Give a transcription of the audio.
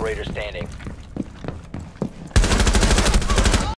operator standing.